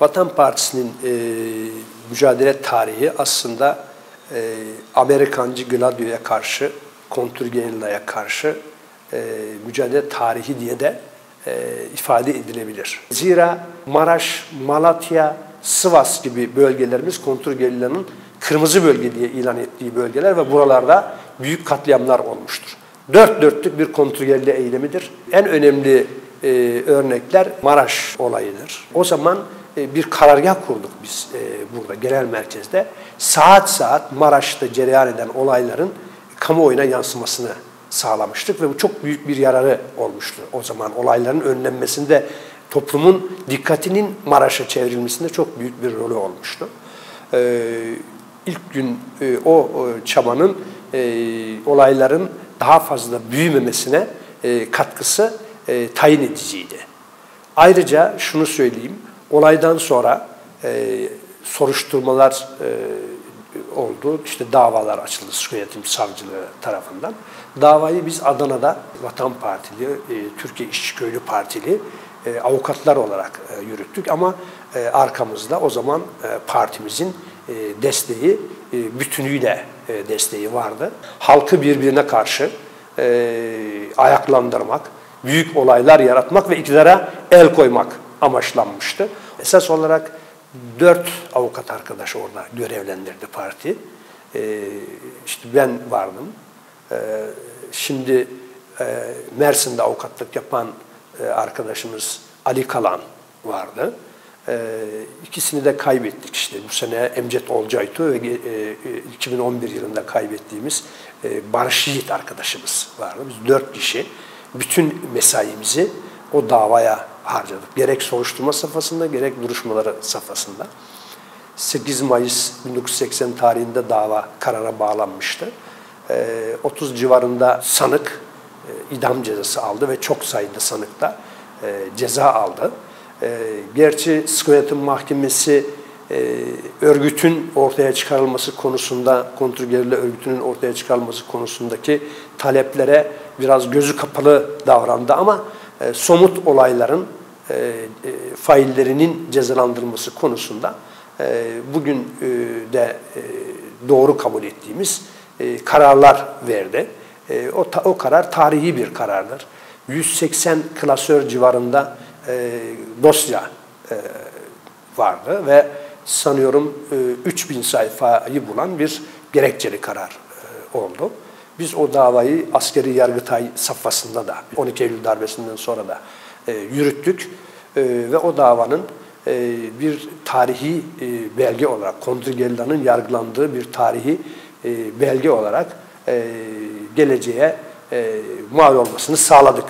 Vatan Partisi'nin e, mücadele tarihi aslında e, Amerikancı Gladio'ya karşı, kontrgerillaya karşı e, mücadele tarihi diye de e, ifade edilebilir. Zira Maraş, Malatya, Sivas gibi bölgelerimiz kontrgerillanın kırmızı bölge diye ilan ettiği bölgeler ve buralarda büyük katliamlar olmuştur. Dört dörtlük bir kontrgerilla eylemidir. En önemli e, örnekler Maraş olayıdır. O zaman bir karargah kurduk biz e, burada genel merkezde. Saat saat Maraş'ta cereyan eden olayların kamuoyuna yansımasını sağlamıştık ve bu çok büyük bir yararı olmuştu. O zaman olayların önlenmesinde toplumun dikkatinin Maraş'a çevrilmesinde çok büyük bir rolü olmuştu. Ee, ilk gün e, o çabanın e, olayların daha fazla büyümemesine e, katkısı e, tayin ediciydi. Ayrıca şunu söyleyeyim, olaydan sonra e, soruşturmalar e, oldu. İşte davalar açıldı Su Yönetim Savcılığı tarafından. Davayı biz Adana'da Vatan Partili, e, Türkiye İşçi Köylü Partili e, avukatlar olarak e, yürüttük ama e, arkamızda o zaman e, partimizin e, desteği e, bütünüyle e, desteği vardı. Halkı birbirine karşı e, ayaklandırmak, büyük olaylar yaratmak ve iktidara el koymak amaçlanmıştı. Esas olarak dört avukat arkadaş orada görevlendirdi parti. E, işte ben vardım. E, şimdi e, Mersin'de avukatlık yapan e, arkadaşımız Ali Kalan vardı. E, ikisini de kaybettik işte bu sene Emcet Olcaytu ve e, 2011 yılında kaybettiğimiz e, Barış Yiğit arkadaşımız vardı. Biz dört kişi bütün mesaimizi o davaya harcadık. Gerek soruşturma safhasında gerek duruşmaları safhasında. 8 Mayıs 1980 tarihinde dava karara bağlanmıştı. 30 ee, civarında sanık e, idam cezası aldı ve çok sayıda sanık da e, ceza aldı. Ee, gerçi Sıkı Mahkemesi e, örgütün ortaya çıkarılması konusunda, kontrgerilla örgütünün ortaya çıkarılması konusundaki taleplere biraz gözü kapalı davrandı ama e, somut olayların e, e, faillerinin cezalandırılması konusunda e, bugün e, de e, doğru kabul ettiğimiz e, kararlar verdi. E, o, ta, o karar tarihi bir karardır. 180 klasör civarında e, dosya e, vardı ve sanıyorum e, 3000 sayfayı bulan bir gerekçeli karar e, oldu. Biz o davayı askeri yargıtay safhasında da 12 Eylül darbesinden sonra da e, yürüttük e, ve o davanın e, bir tarihi e, belge olarak, kontrgerilla'nın yargılandığı bir tarihi e, belge olarak e, geleceğe e, mal olmasını sağladık.